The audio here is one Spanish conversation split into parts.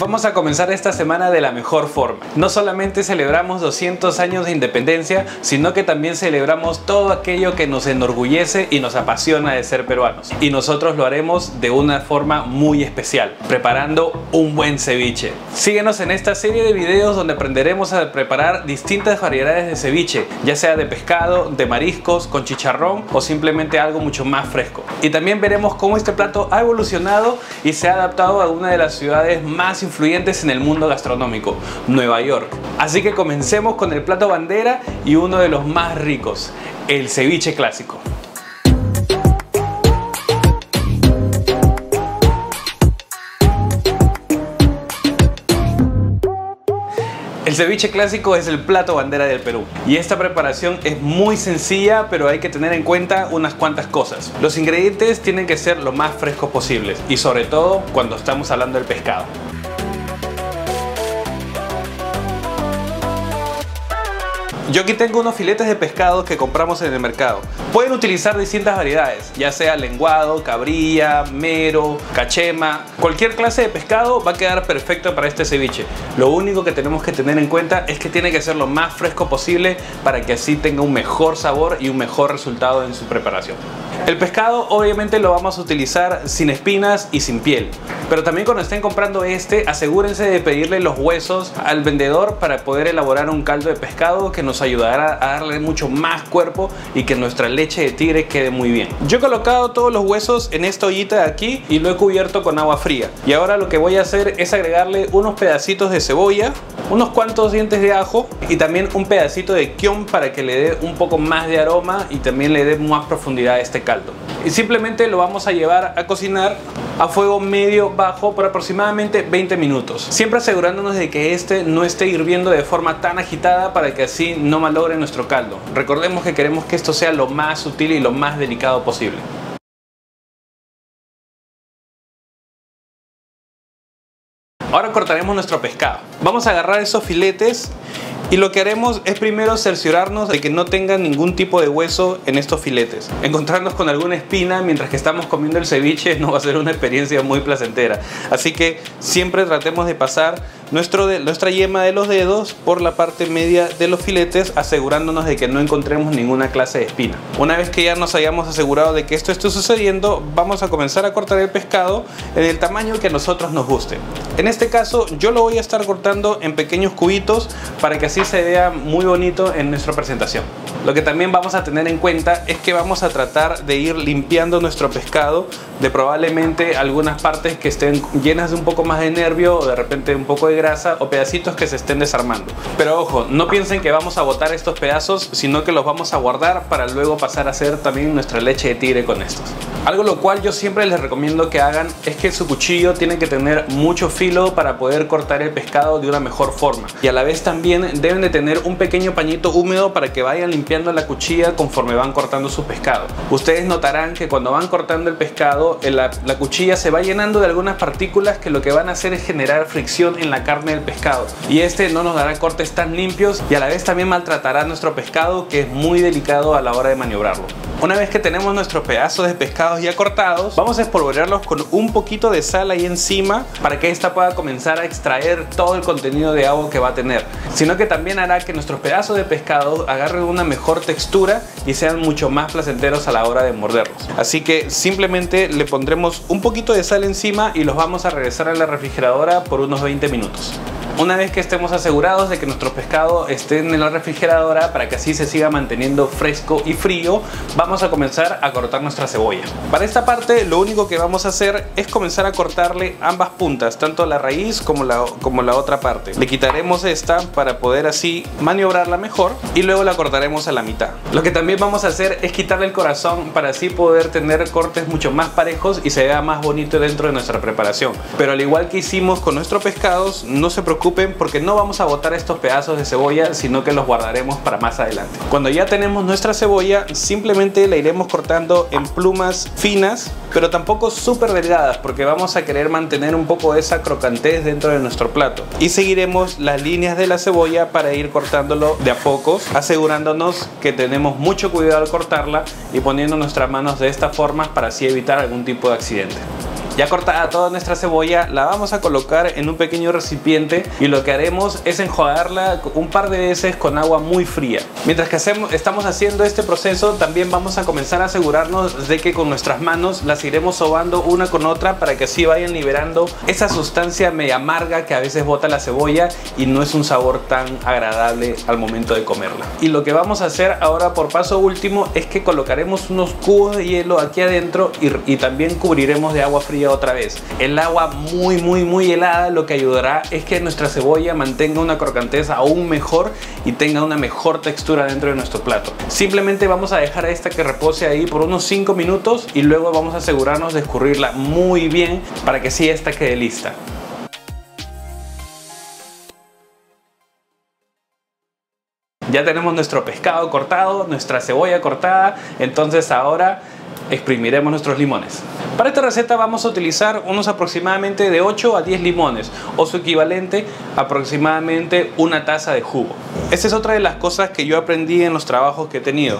Vamos a comenzar esta semana de la mejor forma. No solamente celebramos 200 años de independencia, sino que también celebramos todo aquello que nos enorgullece y nos apasiona de ser peruanos. Y nosotros lo haremos de una forma muy especial, preparando un buen ceviche. Síguenos en esta serie de videos donde aprenderemos a preparar distintas variedades de ceviche, ya sea de pescado, de mariscos, con chicharrón o simplemente algo mucho más fresco. Y también veremos cómo este plato ha evolucionado y se ha adaptado a una de las ciudades más influyentes en el mundo gastronómico, Nueva York. Así que comencemos con el plato bandera y uno de los más ricos, el ceviche clásico. El ceviche clásico es el plato bandera del Perú y esta preparación es muy sencilla pero hay que tener en cuenta unas cuantas cosas. Los ingredientes tienen que ser lo más frescos posibles y sobre todo cuando estamos hablando del pescado. Yo aquí tengo unos filetes de pescado que compramos en el mercado. Pueden utilizar distintas variedades, ya sea lenguado, cabrilla, mero, cachema. Cualquier clase de pescado va a quedar perfecto para este ceviche. Lo único que tenemos que tener en cuenta es que tiene que ser lo más fresco posible para que así tenga un mejor sabor y un mejor resultado en su preparación. El pescado obviamente lo vamos a utilizar sin espinas y sin piel. Pero también cuando estén comprando este, asegúrense de pedirle los huesos al vendedor para poder elaborar un caldo de pescado que nos ayudará a darle mucho más cuerpo y que nuestra leche de tigre quede muy bien. Yo he colocado todos los huesos en esta ollita de aquí y lo he cubierto con agua fría. Y ahora lo que voy a hacer es agregarle unos pedacitos de cebolla, unos cuantos dientes de ajo y también un pedacito de kion para que le dé un poco más de aroma y también le dé más profundidad a este caldo. Y simplemente lo vamos a llevar a cocinar a fuego medio bajo por aproximadamente 20 minutos. Siempre asegurándonos de que este no esté hirviendo de forma tan agitada para que así no malogre nuestro caldo. Recordemos que queremos que esto sea lo más sutil y lo más delicado posible. Ahora cortaremos nuestro pescado. Vamos a agarrar esos filetes y lo que haremos es primero cerciorarnos de que no tenga ningún tipo de hueso en estos filetes. Encontrarnos con alguna espina mientras que estamos comiendo el ceviche no va a ser una experiencia muy placentera. Así que siempre tratemos de pasar nuestro nuestra yema de los dedos por la parte media de los filetes asegurándonos de que no encontremos ninguna clase de espina. Una vez que ya nos hayamos asegurado de que esto esté sucediendo, vamos a comenzar a cortar el pescado en el tamaño que a nosotros nos guste. En este caso yo lo voy a estar cortando en pequeños cubitos para que así se vea muy bonito en nuestra presentación. Lo que también vamos a tener en cuenta es que vamos a tratar de ir limpiando nuestro pescado de probablemente algunas partes que estén llenas de un poco más de nervio o de repente un poco de grasa o pedacitos que se estén desarmando. Pero ojo, no piensen que vamos a botar estos pedazos, sino que los vamos a guardar para luego pasar a hacer también nuestra leche de tigre con estos. Algo lo cual yo siempre les recomiendo que hagan es que su cuchillo tiene que tener mucho filo para poder cortar el pescado de una mejor forma. Y a la vez también deben de tener un pequeño pañito húmedo para que vayan limpiando la cuchilla conforme van cortando su pescado. Ustedes notarán que cuando van cortando el pescado, la, la cuchilla se va llenando de algunas partículas que lo que van a hacer es generar fricción en la carne del pescado. Y este no nos dará cortes tan limpios y a la vez también maltratará nuestro pescado que es muy delicado a la hora de maniobrarlo. Una vez que tenemos nuestros pedazos de pescados ya cortados, vamos a espolvorearlos con un poquito de sal ahí encima para que esta pueda comenzar a extraer todo el contenido de agua que va a tener. Sino que también hará que nuestros pedazos de pescado agarren una mejor textura y sean mucho más placenteros a la hora de morderlos. Así que simplemente le pondremos un poquito de sal encima y los vamos a regresar a la refrigeradora por unos 20 minutos. Una vez que estemos asegurados de que nuestro pescado esté en la refrigeradora para que así se siga manteniendo fresco y frío, vamos a comenzar a cortar nuestra cebolla. Para esta parte lo único que vamos a hacer es comenzar a cortarle ambas puntas, tanto la raíz como la, como la otra parte. Le quitaremos esta para poder así maniobrarla mejor y luego la cortaremos a la mitad. Lo que también vamos a hacer es quitarle el corazón para así poder tener cortes mucho más parejos y se vea más bonito dentro de nuestra preparación. Pero al igual que hicimos con nuestros pescados, no se preocupen porque no vamos a botar estos pedazos de cebolla, sino que los guardaremos para más adelante. Cuando ya tenemos nuestra cebolla, simplemente la iremos cortando en plumas finas, pero tampoco súper delgadas, porque vamos a querer mantener un poco esa crocantez dentro de nuestro plato. Y seguiremos las líneas de la cebolla para ir cortándolo de a pocos, asegurándonos que tenemos mucho cuidado al cortarla y poniendo nuestras manos de esta forma para así evitar algún tipo de accidente. Ya cortada toda nuestra cebolla, la vamos a colocar en un pequeño recipiente y lo que haremos es enjuagarla un par de veces con agua muy fría. Mientras que hacemos, estamos haciendo este proceso, también vamos a comenzar a asegurarnos de que con nuestras manos las iremos sobando una con otra para que así vayan liberando esa sustancia media amarga que a veces bota la cebolla y no es un sabor tan agradable al momento de comerla. Y lo que vamos a hacer ahora por paso último es que colocaremos unos cubos de hielo aquí adentro y, y también cubriremos de agua fría otra vez. El agua muy muy muy helada lo que ayudará es que nuestra cebolla mantenga una crocantez aún mejor y tenga una mejor textura dentro de nuestro plato. Simplemente vamos a dejar a esta que repose ahí por unos 5 minutos y luego vamos a asegurarnos de escurrirla muy bien para que sí esta quede lista. Ya tenemos nuestro pescado cortado, nuestra cebolla cortada, entonces ahora exprimiremos nuestros limones. Para esta receta vamos a utilizar unos aproximadamente de 8 a 10 limones o su equivalente aproximadamente una taza de jugo. Esta es otra de las cosas que yo aprendí en los trabajos que he tenido.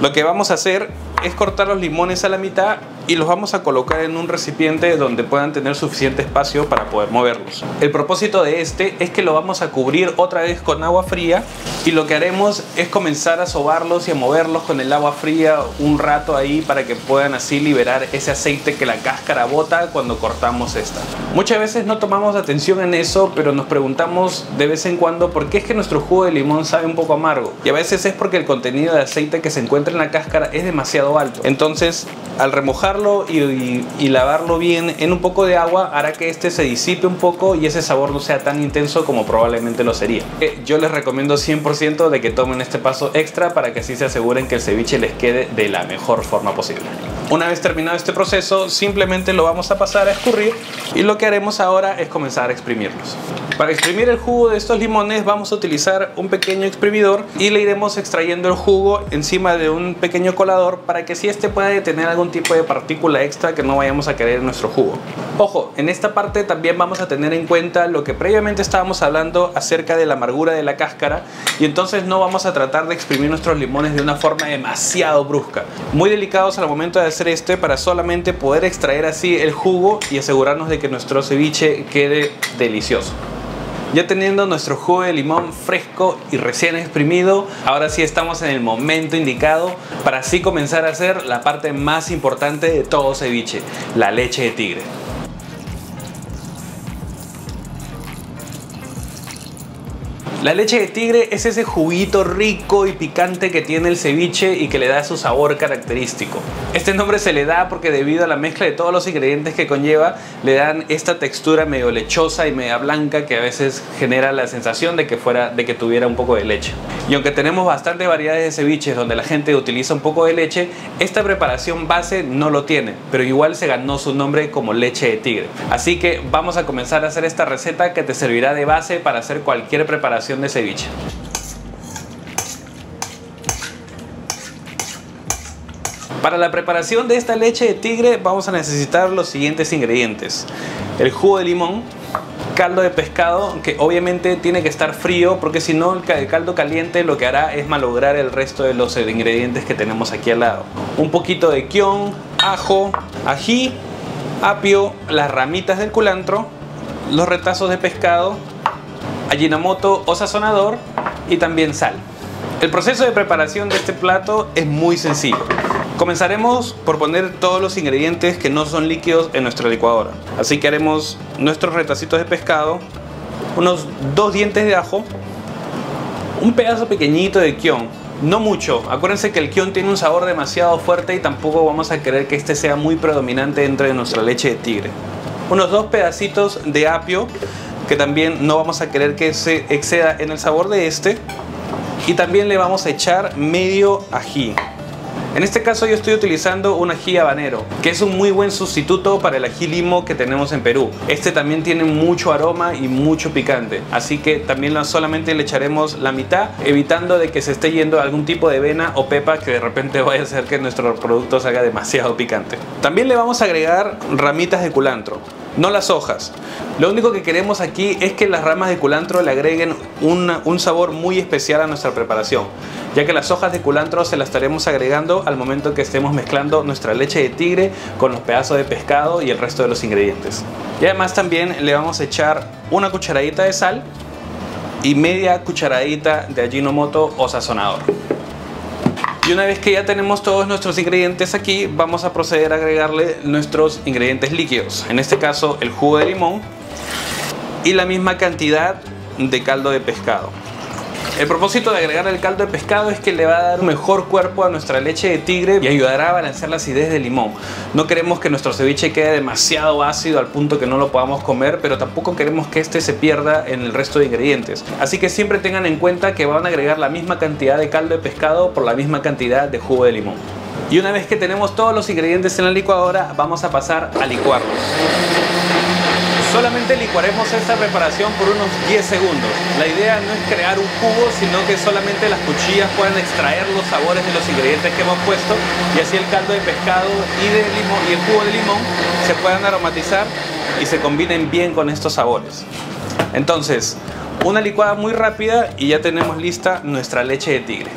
Lo que vamos a hacer es cortar los limones a la mitad y los vamos a colocar en un recipiente donde puedan tener suficiente espacio para poder moverlos. El propósito de este es que lo vamos a cubrir otra vez con agua fría y lo que haremos es comenzar a sobarlos y a moverlos con el agua fría un rato ahí para que puedan así liberar ese aceite que la cáscara bota cuando cortamos esta. Muchas veces no tomamos atención en eso, pero nos preguntamos de vez en cuando por qué es que nuestro jugo de limón sabe un poco amargo. Y a veces es porque el contenido de aceite que se encuentra en la cáscara es demasiado alto. Entonces, al remojarlo y, y, lavarlo bien en un poco de agua hará que este se disipe un poco y ese sabor no sea tan intenso como probablemente lo sería. Eh, yo les recomiendo 100% de que tomen este paso extra para que así se aseguren que el ceviche les quede de la mejor forma posible. Una vez terminado este proceso, simplemente lo vamos a pasar a escurrir y lo que haremos ahora es comenzar a exprimirlos. Para exprimir el jugo de estos limones vamos a utilizar un pequeño exprimidor y le iremos extrayendo el jugo encima de un pequeño colador para que si este pueda detener algún tipo de partícula extra que no vayamos a querer en nuestro jugo. Ojo, en esta parte también vamos a tener en cuenta lo que previamente estábamos hablando acerca de la amargura de la cáscara y entonces no vamos a tratar de exprimir nuestros limones de una forma demasiado brusca. Muy delicados al momento de hacer este para solamente poder extraer así el jugo y asegurarnos de que nuestro ceviche quede delicioso. Ya teniendo nuestro jugo de limón fresco y recién exprimido, ahora sí estamos en el momento indicado para así comenzar a hacer la parte más importante de todo ceviche, la leche de tigre. La leche de tigre es ese juguito rico y picante que tiene el ceviche y que le da su sabor característico. Este nombre se le da porque debido a la mezcla de todos los ingredientes que conlleva, le dan esta textura medio lechosa y media blanca que a veces genera la sensación de que, fuera, de que tuviera un poco de leche. Y aunque tenemos bastantes variedades de ceviches donde la gente utiliza un poco de leche, esta preparación base no lo tiene, pero igual se ganó su nombre como leche de tigre. Así que vamos a comenzar a hacer esta receta que te servirá de base para hacer cualquier preparación de ceviche. Para la preparación de esta leche de tigre vamos a necesitar los siguientes ingredientes. El jugo de limón, caldo de pescado que obviamente tiene que estar frío porque si no el caldo caliente lo que hará es malograr el resto de los ingredientes que tenemos aquí al lado. Un poquito de kion, ajo, ají, apio, las ramitas del culantro, los retazos de pescado, ajinomoto o sazonador y también sal. El proceso de preparación de este plato es muy sencillo. Comenzaremos por poner todos los ingredientes que no son líquidos en nuestra licuadora. Así que haremos nuestros retacitos de pescado, unos dos dientes de ajo, un pedazo pequeñito de kion, no mucho. Acuérdense que el kion tiene un sabor demasiado fuerte y tampoco vamos a querer que este sea muy predominante dentro de nuestra leche de tigre. Unos dos pedacitos de apio que también no vamos a querer que se exceda en el sabor de este. Y también le vamos a echar medio ají. En este caso yo estoy utilizando un ají habanero, que es un muy buen sustituto para el ají limo que tenemos en Perú. Este también tiene mucho aroma y mucho picante, así que también solamente le echaremos la mitad, evitando de que se esté yendo algún tipo de vena o pepa que de repente vaya a hacer que nuestro producto salga demasiado picante. También le vamos a agregar ramitas de culantro no las hojas. Lo único que queremos aquí es que las ramas de culantro le agreguen un sabor muy especial a nuestra preparación. ya que las hojas de culantro se las estaremos agregando al momento que estemos mezclando nuestra leche de tigre con los pedazos de pescado y el resto de los ingredientes. Y además también le vamos a echar una cucharadita de sal y media cucharadita de Ajinomoto o sazonador. Y una vez que ya tenemos todos nuestros ingredientes aquí, vamos a proceder a agregarle nuestros ingredientes líquidos. En este caso, el jugo de limón y la misma cantidad de caldo de pescado. El propósito de agregar el caldo de pescado es que le va a dar un mejor cuerpo a nuestra leche de tigre y ayudará a balancear la acidez del limón. No queremos que nuestro ceviche quede demasiado ácido al punto que no lo podamos comer, pero tampoco queremos que este se pierda en el resto de ingredientes. Así que siempre tengan en cuenta que van a agregar la misma cantidad de caldo de pescado por la misma cantidad de jugo de limón. Y una vez que tenemos todos los ingredientes en la licuadora, vamos a pasar a licuarlos. Solamente licuaremos esta preparación por unos 10 segundos. La idea no es crear un jugo, sino que solamente las cuchillas puedan extraer los sabores de los ingredientes que hemos puesto y así el caldo de pescado y, de limón, y el jugo de limón se puedan aromatizar y se combinen bien con estos sabores. Entonces, una licuada muy rápida y ya tenemos lista nuestra leche de tigre.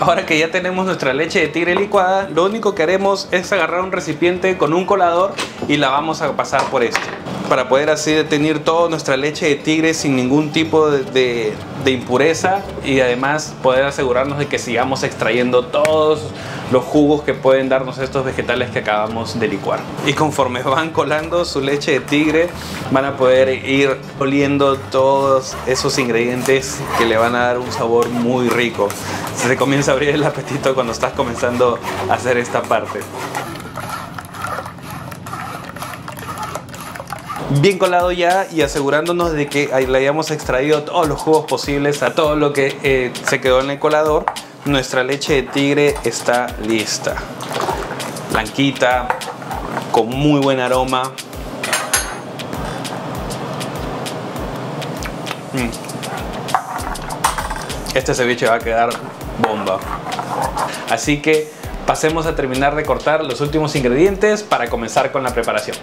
Ahora que ya tenemos nuestra leche de tigre licuada, lo único que haremos es agarrar un recipiente con un colador y la vamos a pasar por esto para poder así detener toda nuestra leche de tigre sin ningún tipo de, impureza y además poder asegurarnos de que sigamos extrayendo todos los jugos que pueden darnos estos vegetales que acabamos de licuar. Y conforme van colando su leche de tigre, van a poder ir oliendo todos esos ingredientes que le van a dar un sabor muy rico. Se comienza a abrir el apetito cuando estás comenzando a hacer esta parte. Bien colado ya y asegurándonos de que le hayamos extraído todos los jugos posibles a todo lo que eh, se quedó en el colador, nuestra leche de tigre está lista. Blanquita, con muy buen aroma. Mm. Este ceviche va a quedar bomba. Así que pasemos a terminar de cortar los últimos ingredientes para comenzar con la preparación.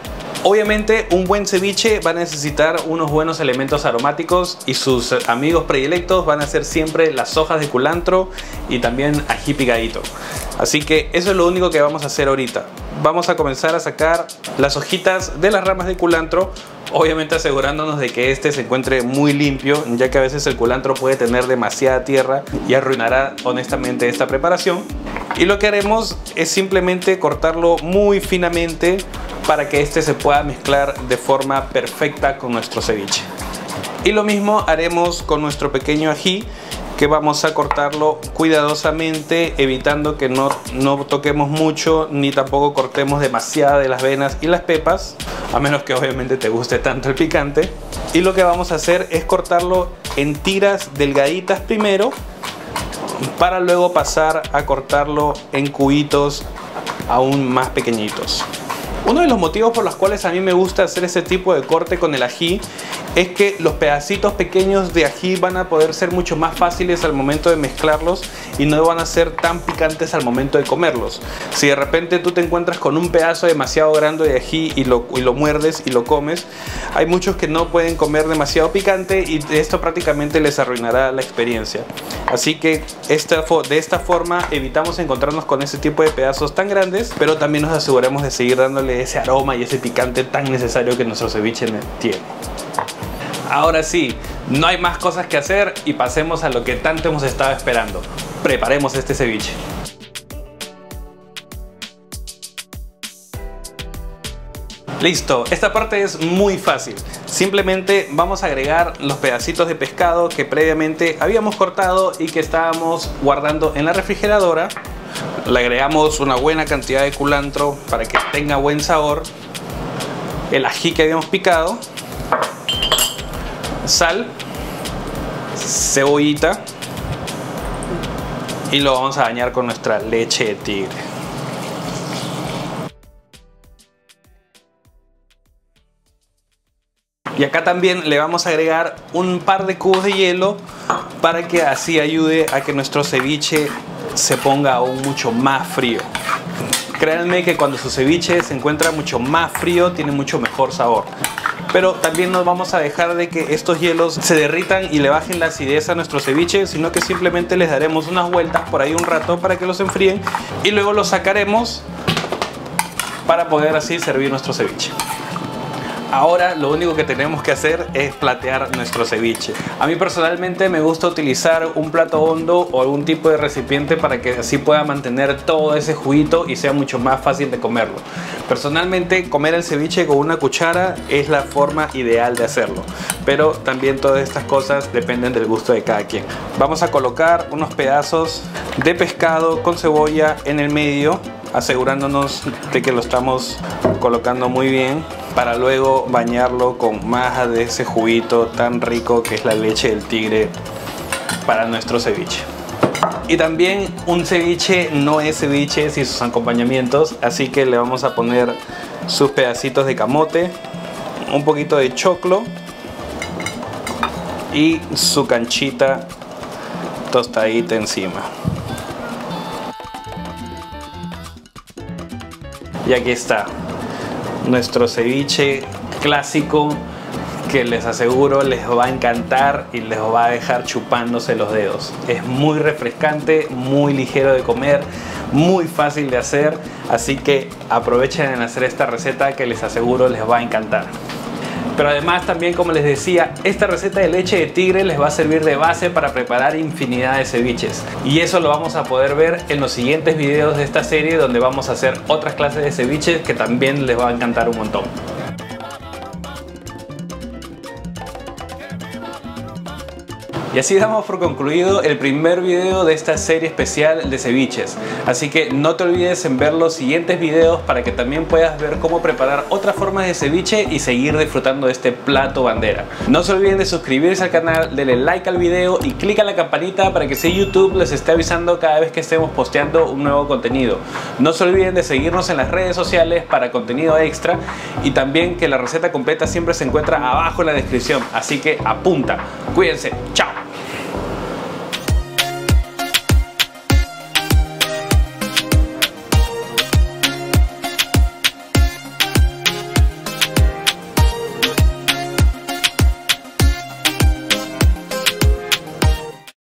Obviamente un buen ceviche va a necesitar unos buenos elementos aromáticos y sus amigos predilectos van a ser siempre las hojas de culantro y también ají picadito. Así que eso es lo único que vamos a hacer ahorita. Vamos a comenzar a sacar las hojitas de las ramas de culantro obviamente asegurándonos de que este se encuentre muy limpio ya que a veces el culantro puede tener demasiada tierra y arruinará honestamente esta preparación y lo que haremos es simplemente cortarlo muy finamente para que este se pueda mezclar de forma perfecta con nuestro ceviche. Y lo mismo haremos con nuestro pequeño ají que vamos a cortarlo cuidadosamente evitando que no, no toquemos mucho ni tampoco cortemos demasiada de las venas y las pepas a menos que obviamente te guste tanto el picante y lo que vamos a hacer es cortarlo en tiras delgaditas primero para luego pasar a cortarlo en cubitos aún más pequeñitos uno de los motivos por los cuales a mí me gusta hacer ese tipo de corte con el ají es que los pedacitos pequeños de ají van a poder ser mucho más fáciles al momento de mezclarlos y no van a ser tan picantes al momento de comerlos. Si de repente tú te encuentras con un pedazo demasiado grande de ají y lo, muerdes y lo comes, hay muchos que no pueden comer demasiado picante y esto prácticamente les arruinará la experiencia. Así que de esta forma evitamos encontrarnos con ese tipo de pedazos tan grandes, pero también nos aseguramos de seguir dándole ese aroma y ese picante tan necesario que nuestro ceviche tiene. Ahora sí, no hay más cosas que hacer y pasemos a lo que tanto hemos estado esperando. Preparemos este ceviche. Listo, esta parte es muy fácil. Simplemente vamos a agregar los pedacitos de pescado que previamente habíamos cortado y que estábamos guardando en la refrigeradora le agregamos una buena cantidad de culantro para que tenga buen sabor. El ají que habíamos picado. Sal. Cebollita. Y lo vamos a bañar con nuestra leche de tigre. Y acá también le vamos a agregar un par de cubos de hielo para que así ayude a que nuestro ceviche se ponga aún mucho más frío. Créanme que cuando su ceviche se encuentra mucho más frío, tiene mucho mejor sabor. pero también no vamos a dejar de que estos hielos se derritan y le bajen la acidez a nuestro ceviche, sino que simplemente les daremos unas vueltas por ahí un rato para que los enfríen y luego los sacaremos para poder así servir nuestro ceviche. Ahora lo único que tenemos que hacer es platear nuestro ceviche. A mí personalmente me gusta utilizar un plato hondo o algún tipo de recipiente para que así pueda mantener todo ese juguito y sea mucho más fácil de comerlo. Personalmente comer el ceviche con una cuchara es la forma ideal de hacerlo, pero también todas estas cosas dependen del gusto de cada quien. Vamos a colocar unos pedazos de pescado con cebolla en el medio asegurándonos de que lo estamos colocando muy bien para luego bañarlo con más de ese juguito tan rico que es la leche del tigre para nuestro ceviche. Y también un ceviche no es ceviche sin sus acompañamientos, así que le vamos a poner sus pedacitos de camote, un poquito de choclo y su canchita tostadita encima. Y aquí está nuestro ceviche clásico que les aseguro les va a encantar y les va a dejar chupándose los dedos. Es muy refrescante, muy ligero de comer, muy fácil de hacer, así que aprovechen en hacer esta receta que les aseguro les va a encantar. Pero además también, como les decía, esta receta de leche de tigre les va a servir de base para preparar infinidad de ceviches. Y eso lo vamos a poder ver en los siguientes videos de esta serie donde vamos a hacer otras clases de ceviches que también les va a encantar un montón. Y así damos por concluido el primer video de esta serie especial de ceviches. Así que no te olvides en ver los siguientes videos para que también puedas ver cómo preparar otras formas de ceviche y seguir disfrutando de este plato bandera. No se olviden de suscribirse al canal, denle like al video y clica la campanita para que si YouTube les esté avisando cada vez que estemos posteando un nuevo contenido. No se olviden de seguirnos en las redes sociales para contenido extra y también que la receta completa siempre se encuentra abajo en la descripción. Así que apunta. Cuídense. Chao.